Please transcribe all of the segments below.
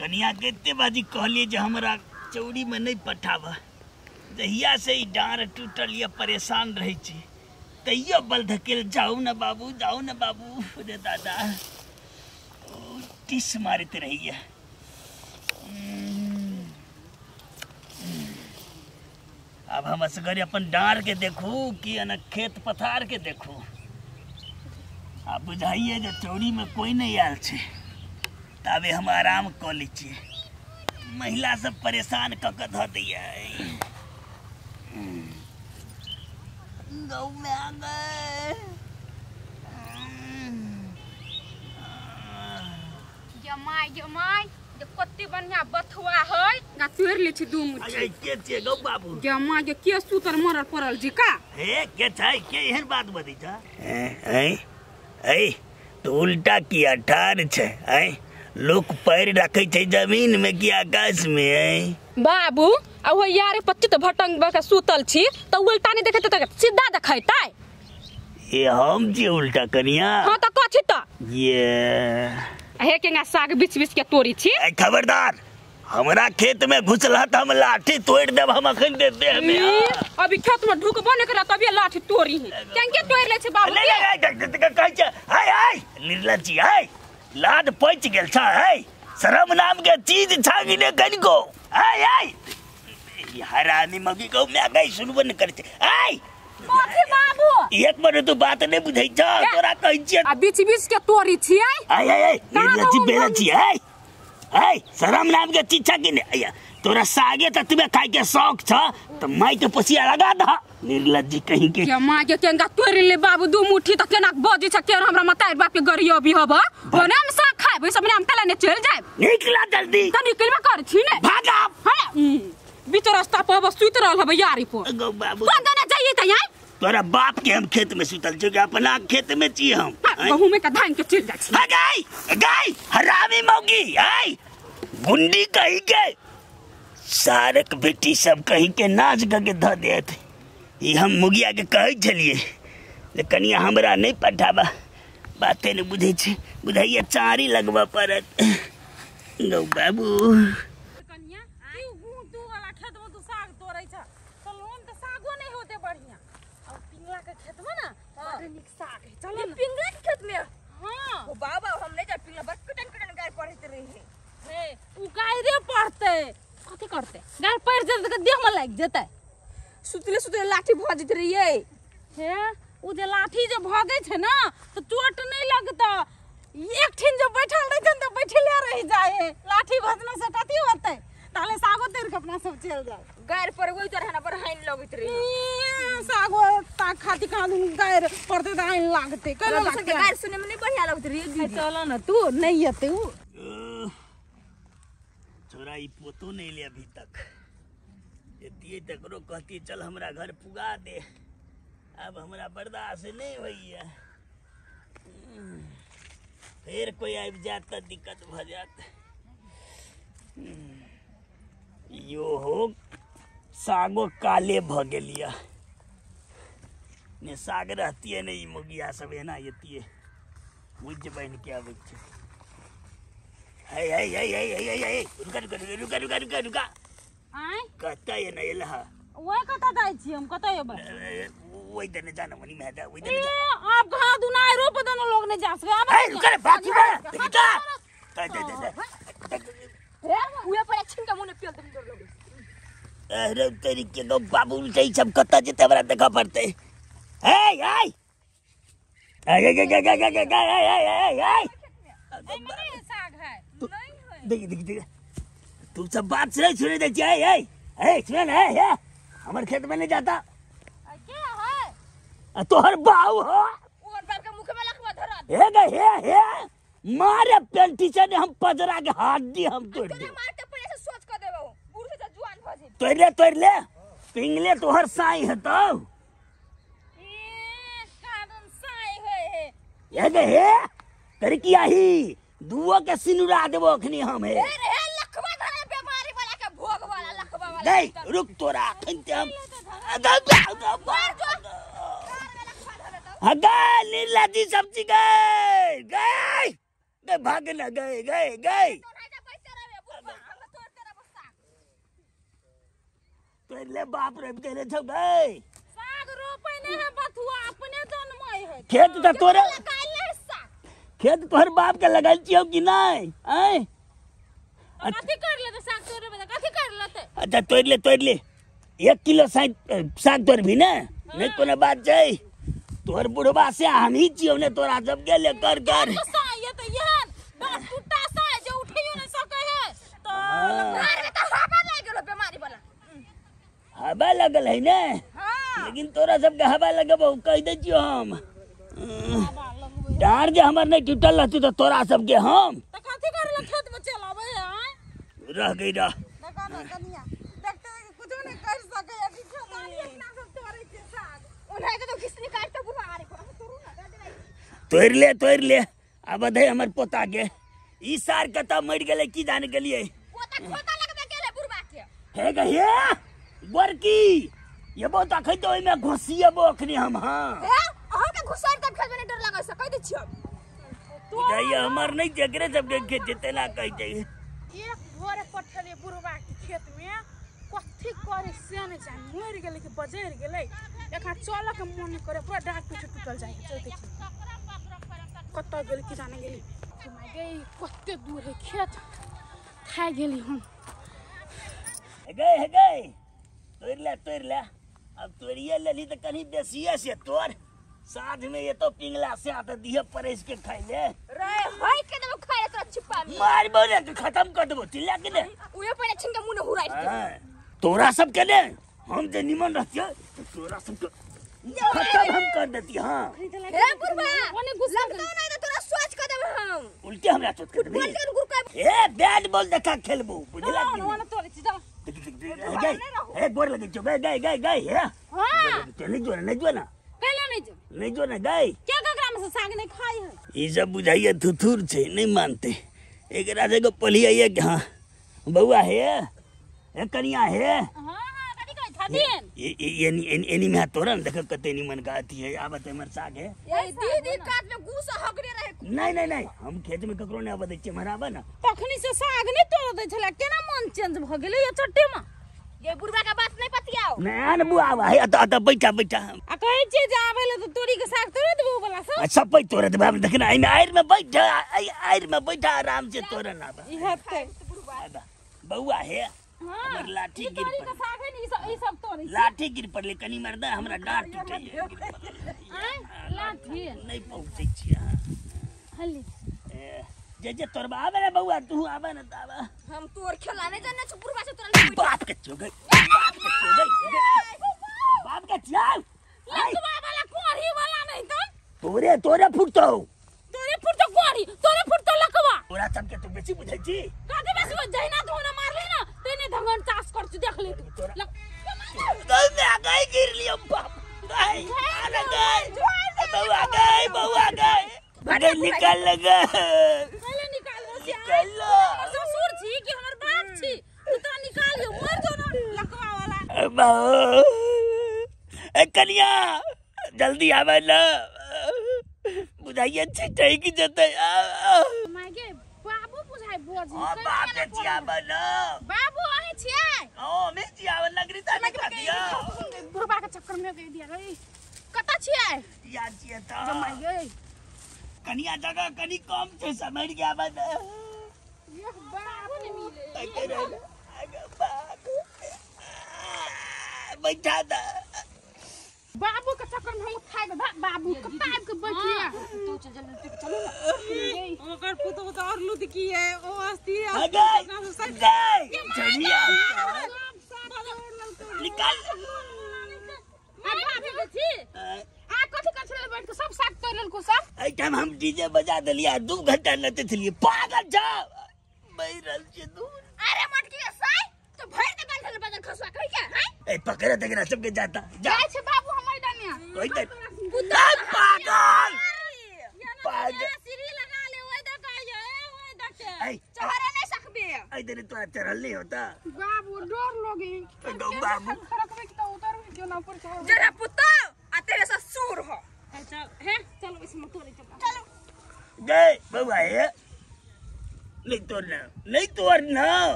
कनिया के एते बाजी कहलिए जे हमरा चौड़ी में नहीं पठाबा जहिया से ई डाँर टूटल ये परेशान रहे छी। तैयो बल धकेल जाऊ न बाबू जाऊ न बाबू रे दादा। टिस मारते रहिए हम्म, हम्म। अब हम असगरे अपन डाँर के देखू कि खेत पथार के देखू। आप बुझाइए जे चौड़ी में कोई नहीं आयल छै। ताबे हम आराम कऽ लै छियै। महिला सब परेशान कऽ कऽ धऽ दैया। गौ में आ गए जमाई जमाई जे कते बढ़िया बथुआ है गा तोड़ ले छी दू मुट्ठी। अरे के छियै गौ बाबू? जमाई जे के सुतर मरल पड़ल जी का? हे के छै? के एहन बात बतै छ ऐ ऐ तो उल्टा किया ठार छै ऐ? लोक पैर रखै छै ज़मीन में कि आकाश में ऐ? बाबू आ वो यारे पच्ची तो भटंग बका सुतल छी तो उल्टा नहीं देखे तो सीधा देखैता? ये हम छी उल्टा कनिया। हाँ तो कछि तो? ये। हे केंगा साग बीच बीच के तोड़ी छी। खबरदार हमरा खेत में घुसला त हम लाठी तोड़ देब हम अखन दे दे हमें अभी खेत में ढुकबो नहीं करा तभी लाठी तोड़ी है केंगे तोड़ ले छी बाबू के? ले ले कहै छै हाय हाय निर्लज्जी हाय! लाद पैच गेल छ है शरम नामके चीज छागिने कनिको आय ई हरानी मगी कौ म्याकै सुनबो न करै आय कथि बाबू एक मिनट तू बात नै बुझै छ तोरा कहि छी आ बीच बीच के तोरी छी आय आय आय ये अजी बेरा छी आय आय शरम नामके चिज छागिने आय तोरा सागे त तुम्हें खाए के शौक छ त माई के पसिया लगा द निर्लज्जी कहीं के के माँ के केंगा तोड़ ले बाबू दू मुट्ठी त केना बजी छ केन हमरा मतार बाप के गरियो भी हब भने हम सा खाए सब हम कला ने चल जाए निकला जल्दी त निकल में कर छी ने भाग आप हाँ बीच रास्ता पर बस सुत रहल हब यारी पर गौ बाबू कौन देना चाहिए त यहाँ तोरा बाप के हम खेत में सुतल छो कि अपना खेत में छी हम? गहूं में का धान के चल जाए छी गाय गाय हरामी मौगी आय गुंडी कही के सारक बेटी सब कहीं के नाच करके धऽ देत ये हम मुगिया के कहे चलिए लेकिन ये हमरा नहीं पठाबा बातें नहीं बुझे छे। बुझाइए चारी लगवा पड़त। गौ बाबू। हाँ। बाबा हम नहीं जा पिंगला कटन कटन गाय पढ़ते रहे हे पढ़ते। कथी करते? गाय पड़ जेते त देह में लाग जेते। सुतले सुतले लाठी भजत रही है हे उ जे लाठी जे भगे छै ना तो चोट नहीं लगता। एक ठिन जो बैठल रह त बैठले रह जाए लाठी भजना से कथी होते। ताले सागो तोड़ के अपना सब चल जाए गाय पर वही तरह ना बरहाइन लगत रही सागो ता खाती खाती गाय पड़ते त आइन लागते। है लागते? गाय सुने में नहीं बढ़िया लगत रही है चलो ना तू नहीं आते उ। छोरा ई पोतो नहीं ले अभी तक। एतिए तकरो कहती चल हमरा घर पुगा दे। अब हमरा बर्दाश्त नहीं हम्म, फिर कोई आबि जात त दिक्कत भ जात यो हो सागो काले भ गेलिए। ने साग रहतिए नहीं मुगिया सब एना एतिए। बुझ बन के आबै छै है है है है है है है रुका रुका रुका रुका रुका रुका रुका आइ कहता है ना एला ओए कतऽ जाइ छी हम कतऽ एबै वही देने जाना वनी में है वही ए देने जा आप कहाँ दुनाई रोप दोनों लोग ने जा सके अब है रुका रे बाकी में देखता दे दे दे दे हुए पर छिन का मुँह पेल तुम डर लोग अरे तेरी के लो बाबू सही सब कत्ता जिते बरा देखा पड़ते है है आय आय आय आय आय आय आय आय आय नहीं साग है नहीं है देख देख देख। तू सब बात सुने सुने दे जाए है है सुन है है हमारे खेत में नहीं जाता। क्या है? आ तोहर बाऊ हो। और बाप के मुख में लखवा धरा। हे गे हे हे। मारे पेंटी से ने हम पजरा के हाथ दी हम तोड़ तने दे मार के पहले से सोच कर देबो बूढ़ से जुआन भजे तोड़ ले तोड़ ले। पिंगले तोहर साई है तो। ए कारण साई है है हे गे हे। कर किया ही दुओ के सिनुरा देबो अखनी हमें दे रुक तोरा खनते हम हगा हाँ, नीला जी सब्ज़ी गए। गए गए भाग न गए गए गए। पहले तो बाप रे करे थे गए। साग रोपे ने है बथुआ अपने जन्म है। खेत तो त तोरे खेत तोहर बाप के लगाल छियौ कि नहीं? हैं? तो कथी कर लेते साग तोड़े में तो कथी कर लेते? अच्छा तोड़ ले तोड़ ले। एक किलो साग साग तोड़ भी ना नहीं कोनो बात छै तोहर बुढ़वा से हम ही छियौ ने तोरा सब गेले कर कर। तो सा ये तो यहन बस टूटा सा जो उठियो नहीं सके है। तो हाँ, घर में तो हवा लग गेलो बीमारी वाला हवा लगल है ने? हाँ। लेकिन तोरा सबके हवा लगबो कह दे छियौ हम। डार जे हमर नहीं टूटल रहती तो तोरा सबके हम। तो कथी कर ले खेत में चलावे है आय? रह गई रह। देखा ना कनिया। देखते कुछ नहीं कर सके है कि खेतानी सब तोड़े के साग उन्हें तो किसने काट तो को ना दे दे तोड़ ले तोड़ ले। अब है हमर पोता के ई सार कतऽ मर गेलै की जाने गेलियै? पोता खोता लगबे गेले बुढ़बा के हे गहिए बड़की। ये बहुत अखन तो ओइमे घुसिएबो अखनी हम हाँ के खेत में नहीं डर लगे से कह दे छियो गहिए हमर नहीं जकरे सबके खेत जेते ना कह जाइए। एक भोरे पठले बुढ़वा के खेत में कथी करे से नहीं जाने मर गेले कि बजर गेले। एखा चल के मन करे पूरा डाक पीछे टूटल जाए। चलते कत गेले कि जाने गेली? गई कते दूर है खेत। खा गेली हम। गए हे गए। तोड़ ले तोड़ ले अब तोड़िए लेली तो कहीं बेसिए से तोड़। साँझ में ये तो पिंगला से आता दिए परेश के खाई ले। रे होय के देबो खाए तोरा छिपा में? मार बोले के खत्म कर देबो चिल्ला के ने उहे पहले छिन के मुँह हुराई दे। तोरा सब के ने हम जे निमन रहतिए तो तोरा सब के खत्म हम कर देती हाँ। हे बुढ़बा ओने गुस्सा लगतो नहीं तो तोरा सोच के देबो हम। उल्टे हमरा चोट कर गुर ए बैट बॉल देखा खेलबो बुझला कि ओने छी चल गई ए गोर लगे चो गई गई गई गई है। तो नहीं जो ना जो ना। नहीं जो नहीं ना गई क्या गगरा में से साग नहीं खाई है? ये सब बुझाइए थुथुर छे नहीं मानते। एक राजे को पलिया कि हाँ बउआ है? ए कनिया है? हाँ हाँ कथी कहै छथिन ये ये एनी एनी एनी में तोरन देख कते निमन का अथी है आबत हमर साग है। ए दीदी काट में गुस्सा हगरे रहे। नहीं नहीं नहीं हम खेत में ककरो नहीं आबत छियै मराबा ना। तखनी से साग नहीं तोड़ दै छले केना मन चेंज भ गेलै ये चट्टे में? ये बुढ़बा का बात नहीं पतियाओ। न बुआ है अत अत बैठा बैठा। आ कहै छियै जे आबै ले तो तोरी के साग तोड़े देबो वाला सब सब पै तोरे देबा देखना आइ में आयर में बैठा आइ- आयर में बैठा आराम से तोरे ना बा ई हेतै। बउआ है हमर लाठी गिर तोरी के साग है नी ई सब ई सब छी लाठी गिर पड़ले कनी मरदा हमरा डांट टूटे आय लाठी। नहीं पहुँचे छिया। हल्ली। जे जे तोरबा आबे रे बउआ तू आबे न ताबा हम तोर खेला नहीं जाने छपुर बुढ़बा तुरंत बाप के चोगई बाप के चोगई बाप के चाल। लकवा वाला कोरी वाला नहीं तो? तोरे तोरे फुटतो। तोरे फुटतो कोरी तोरे फुट तो लकवा। तोरा सबके तू बेसी बुझै छी काजे बस वो जहिना तो ना मारले ना तेने धंगन चास कर देख ले तू तोरा- लक- गई में गई गिर लियो बाप गई अरे गई बउआ गई बउआ गई अरे निकल लगा पहले निकाल रो से निकाल लो। हमर ससुर छी कि हमर बाप छी तू तो निकालियो मर जो ना लकवा वाला बाबू ए कनिया जल्दी आवे ना। बुझाइए छिटै की जतै मागे बाबू बुझाइ बोझ। ओ बाप के चियाबे ना। बाबू आही छियै? ओ में चियाबे नगरी ता का दिया। बुढ़बा के चक्कर में कह दिया रे। कता छियै? या चिया ता जमाई गे कनिया जगह कनी कम छै समझ गया बा ये बाबू ने मिले। बैठा दा। हम खाए के बाबू के पाइप के बैठ लिया। तू चल जल्दी चलो ना ओकर पुतो तो और लुद की है। ओ अस्ती है गई गई चलिया निकाल। आ भाभी के आ कथी कर छले बैठ के? सब साग तोड़ल को सब? आई टाइम हम डीजे बजा दिलिया दू घंटा नते थलिए पागल जा बैरल छे दूर अरे मटकी साई तो भर दे बंधल बदल खसवा कहि के हैं? ए पकड़ तकरा सबके जाता जा जाय छे बाबू हमर दनिया कोई दे ए, पागल! पागल। सीढ़ी लगा ले ओए दका ये ओए दके आई चहरे नहीं सकबे आई तेरे तो नहीं होता। बाबू डर लगे। गौ बाबू। खरकबे के तो उतर क्यों ना ऊपर चढ़ जरा पुतो आ तेरे से सूर हो। चल है? चलो इसमें चल चलो। गए बउआ है। नहीं तोड़ना नहीं तोड़ना।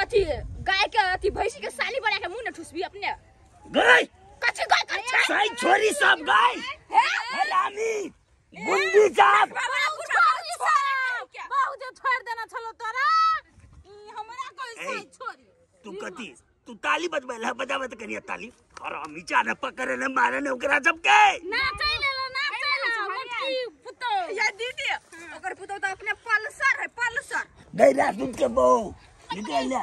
कथी है? गाय के अथी भैंसी के साली बना के मुँह न ठुसबी अपने। गई कच्ची गाय कर छै? साई छोरी सब गई हरामी गुंडी साहब। बाबू जे छोड़ देना छलो तोरा ई हमरा कोई। साई छोरी। तू कथी? तू ताली बजबै ला बजाबै त कनिया ताली। हरामी चाने पकड़े ने मारे ने ओकरा सब के ना चले लो ना चले मोटकी पुतो। या दीदी ओकर पुतो तो अपने पल्सर है पल्सर। गई राजदूत के बहू। निकल ले।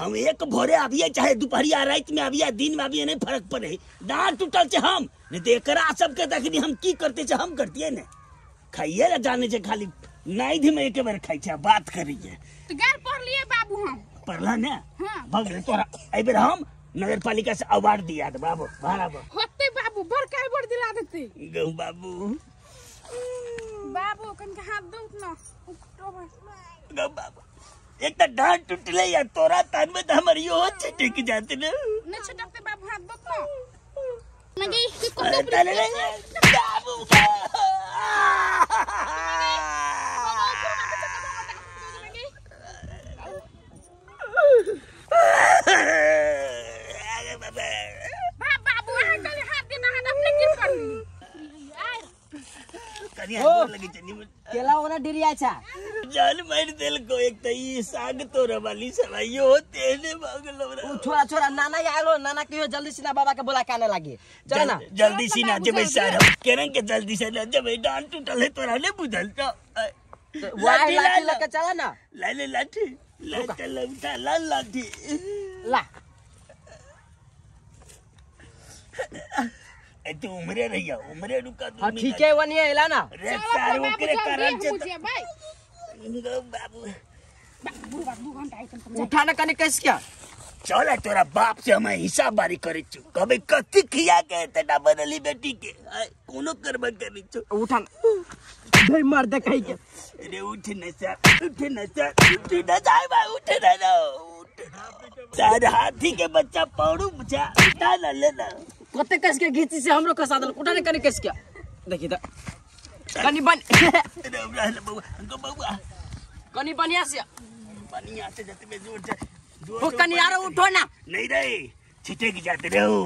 हम एक भोरे आबिए चाहे दोपहरिया रात में आबिए दिन में आबिए नहीं फ़र्क पड़े डांट टूटल छे हम। नहीं तो एकरा सबके देखनी हम की करते छे हम करतिए ने। खाइए ला जाने छे खाली। नाइध में एक बार खाई छे बात करिए तो गैर पढ़ लिए बाबू हम। पढ़ला ने? हाँ। भग गए तोरा। बेर हम नगर पालिका से अवार्ड दिया दे बाबू बराबर होते बाबू काय बर दिला देते। बाबू। बाबू कन के हाथ दो ना बाबू। एक तो डांट टूटले या तोरा तन में तो हमारी यो छिटक जाते ने। न छटकते बाबू हाथ ना मगे की को तले बाबू गोर लगी चनी केला ओना डिरिया छा जान मार दिल को एक तो ये साग तोरा वाली सवाइयो होते ने भागल उ छोरा छोरा नाना आलो नाना कहियो जल्दी सिना बाबा के बोला काने लागे। चल ना। जल- जल्दी सी ना जब सारा केरन के जल्दी से ना जब डांट टूटल है तोरा ने बुझल तो वाही लाठी लेके चला ना। ले ले लाठी लाठी ले उठा ला लाठी। ला। ए तू उमरे रहिया उमरे रुका तू हाँ ठीक है वनी एला ना। रे सार ओकरे कारण से भाई तो- बाबू बाबू बाबू घंटा आई तुम उठा ना कने कैस क्या? चल तोरा बाप से हमें हिसाब बारी करे छु कभी कथी खिया के तेटा बनली बेटी के? कोनो करब करी छु। उठा ना भाई मर दे कहीं के। रे उठ न सर उठ न सर उठ न जाए भाई उठ न ना उठ न। हाथी के बच्चा पौड़ू बच्चा उठा न ले ना। कते कैस के घीची से हमरो कसा दल उठा ना कने कैस क्या? देखी त। कनी बन। रे बउआ हमको बउआ। कनी बनिया से बनिया से जाते में ज़ोर से ज़ोर ओ कनी यार उठो ना। नहीं रे छिटे की जाते रहो